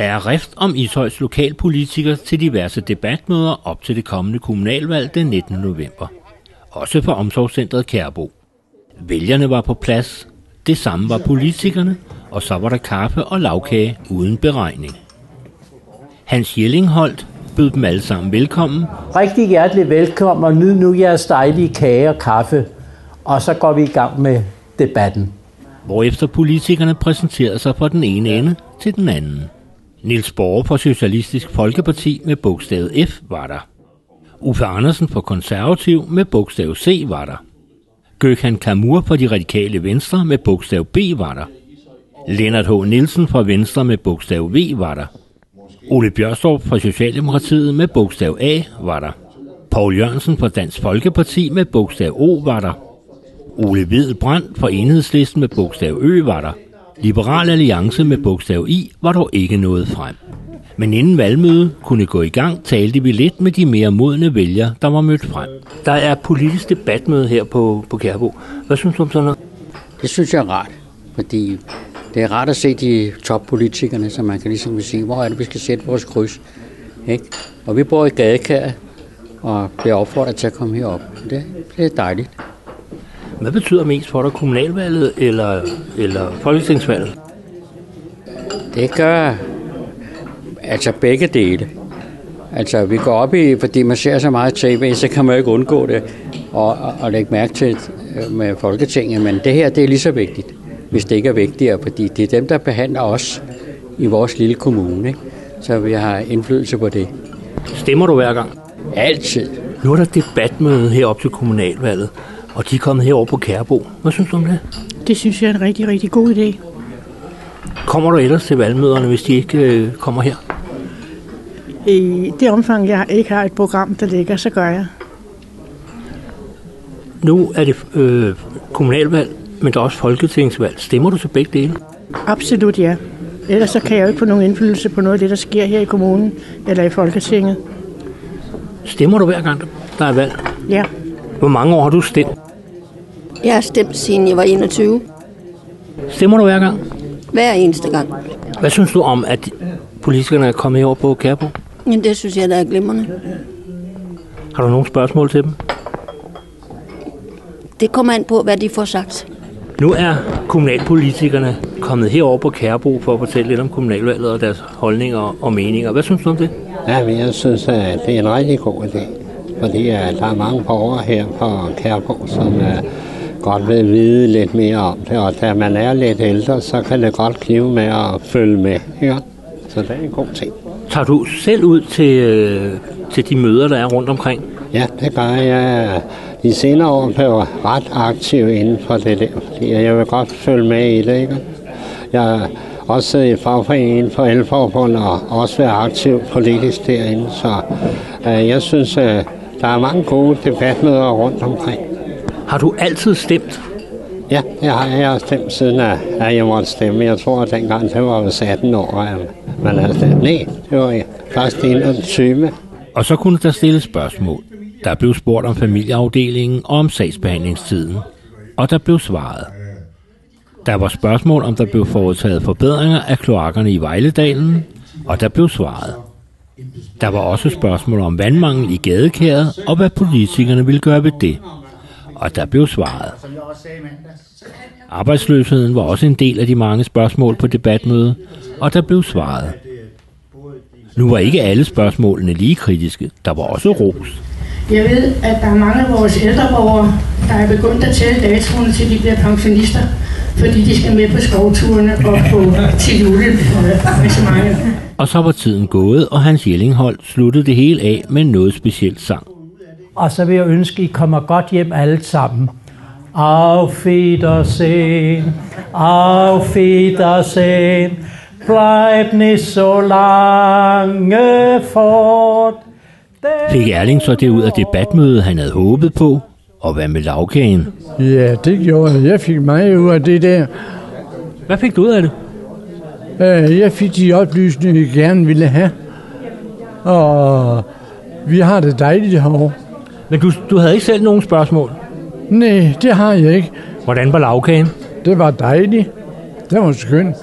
Der er rift om Ishøjs lokalpolitikere til diverse debatmøder op til det kommende kommunalvalg den 19. november. Også for omsorgscentret Kærbo. Vælgerne var på plads, det samme var politikerne, og så var der kaffe og lavkage uden beregning. Hans Jellingholdt bød dem alle sammen velkommen. Rigtig hjertelig velkommen, og nyd nu jeres dejlige kage og kaffe. Og så går vi i gang med debatten. Hvorefter politikerne præsenterede sig fra den ene ende til den anden. Niels Borger fra Socialistisk Folkeparti med bogstavet F var der. Uffe Andersen fra Konservativ med bogstav C var der. Gøkhan Kamur fra De Radikale Venstre med bogstav B var der. Lennart H. Nielsen fra Venstre med bogstav V var der. Ole Bjørstorp fra Socialdemokratiet med bogstav A var der. Paul Jørgensen fra Dansk Folkeparti med bogstav O var der. Ole Hvid Brandt fra Enhedslisten med bogstav Ø var der. Liberal Alliance med bogstav I var dog ikke nået frem. Men inden valgmødet kunne gå i gang, talte vi lidt med de mere modne vælgere, der var mødt frem. Der er politisk debatmøde her på, på Kærbo. Hvad synes du om sådan noget? Det synes jeg er rart, fordi det er rart at se de toppolitikerne, så man kan ligesom sige, hvor er det, vi skal sætte vores kryds. Ikke? Og vi bor i Gadekær, og bliver opfordret til at komme herop. Det, det er dejligt. Hvad betyder mest for dig, kommunalvalget eller, eller folketingsvalget? Det gør altså begge dele. Altså, vi går op i, fordi man ser så meget tv, så kan man jo ikke undgå det og, og, og lægge mærke til øh, med Folketinget. Men det her, det er lige så vigtigt, hvis det ikke er vigtigere, fordi det er dem, der behandler os i vores lille kommune. Ikke? Så vi har indflydelse på det. Stemmer du hver gang? Altid. Nu er der debatmøde herop til kommunalvalget, og de er kommet herover på Kærbo. Hvad synes du om det? Det synes jeg er en rigtig, rigtig god idé. Kommer du ellers til valgmøderne, hvis de ikke øh, kommer her? I det omfang, jeg ikke har et program, der ligger, så gør jeg. Nu er det øh, kommunalvalg, men der er også folketingsvalg. Stemmer du til begge dele? Absolut ja. Ellers så kan jeg jo ikke få nogen indflydelse på noget af det, der sker her i kommunen eller i Folketinget. Stemmer du hver gang, der er valg? Ja. Hvor mange år har du stemt? Jeg har stemt siden jeg var 21. Stemmer du hver gang? Hver eneste gang. Hvad synes du om, at politikerne er kommet over på Kærbo? Men det synes jeg, der er glimrende. Har du nogle spørgsmål til dem? Det kommer an på, hvad de får sagt. Nu er kommunalpolitikerne kommet herover på Kærbo for at fortælle lidt om kommunalvalget og deres holdninger og meninger. Hvad synes du om det? Ja, men jeg synes, at det er en rigtig god idé. Fordi at der er mange borgere her på Kærbo, som uh, godt vil vide lidt mere om det. Og da man er lidt ældre, så kan det godt knive med at følge med. Ikke? Så det er en god ting. Tager du selv ud til, øh, til de møder, der er rundt omkring? Ja, det gør jeg. De senere år blev jeg ret aktiv inden for det der, fordi jeg vil godt følge med i det. Ikke? Jeg også i fagforeningen for Elforbund og også været aktiv politisk derinde, så øh, jeg synes, øh, der er mange gode debatmøder rundt omkring. Har du altid stemt? Ja, jeg har, jeg har stemt siden, at jeg måtte stemme. Jeg tror, at dengang det var vist 18 år, at man havde stemt. Nej, det var først 21. Og så kunne der stilles spørgsmål. Der blev spurgt om familieafdelingen og om sagsbehandlingstiden. Og der blev svaret. Der var spørgsmål, om der blev foretaget forbedringer af kloakkerne i Vejledalen, og der blev svaret. Der var også spørgsmål om vandmangel i gadekæret, og hvad politikerne ville gøre ved det. Og der blev svaret. Arbejdsløsheden var også en del af de mange spørgsmål på debatmødet, og der blev svaret. Nu var ikke alle spørgsmålene lige kritiske. Der var også ros. Jeg ved, at der er mange af vores ældreborgere, der er begyndt at tælle datoerne til de bliver pensionister, fordi de skal med på skovturene og på til julearrangementer. Og så var tiden gået, og Hans Jellinghold sluttede det hele af med noget specielt sang. Og så vil jeg ønske, at I kommer godt hjem alle sammen. Auf Wiedersehen, auf Wiedersehen, bleib nicht so lange fort. Fik Erling så det ud af debatmødet, han havde håbet på? Og hvad med lavkagen? Ja, det gjorde jeg. Jeg fik meget ud af det der. Hvad fik du ud af det? Øh, Jeg fik de oplysninger, jeg gerne ville have. Og vi har det dejligt herovre. Men du, du havde ikke selv nogen spørgsmål? Nej, det har jeg ikke. Hvordan var lavkagen? Det var dejligt. Det var skønt.